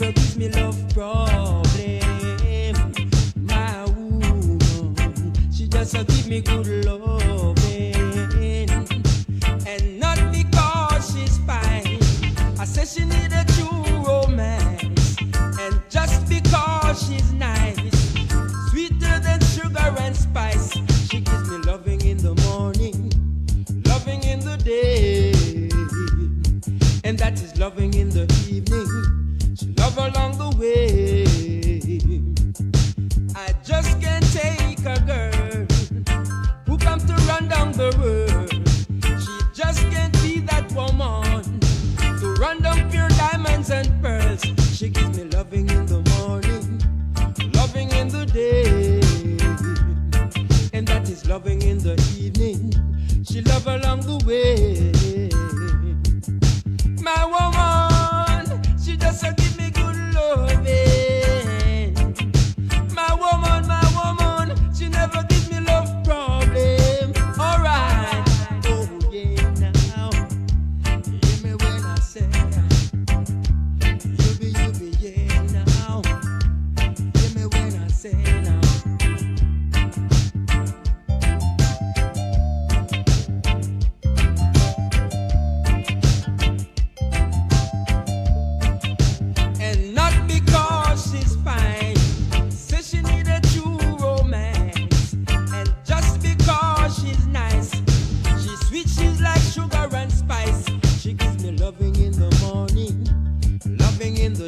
never gives me love problems, My woman, she just uh, give me good loving, and not because she's fine. I said she need a true romance, and just because she's nice, sweeter than sugar and spice. She gives me loving in the morning, loving in the day, and that is loving in along the way. I just can't take a girl who comes to run down the road. She just can't be that woman to run down pure diamonds and pearls. She gives me loving in the morning, loving in the day, and that is loving in the.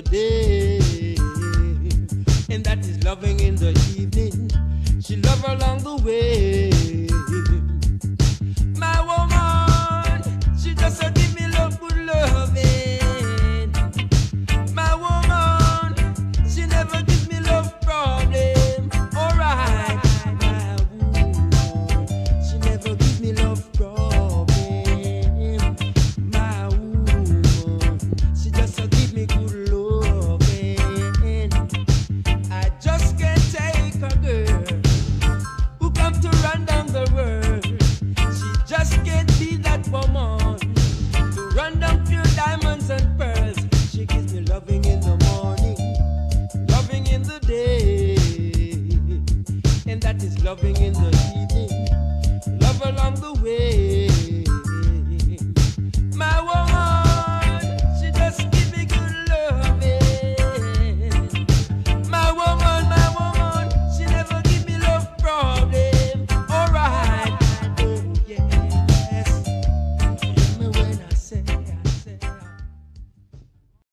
today. And that is loving in the evening. She love along the way. My woman, she just a is loving in the heat.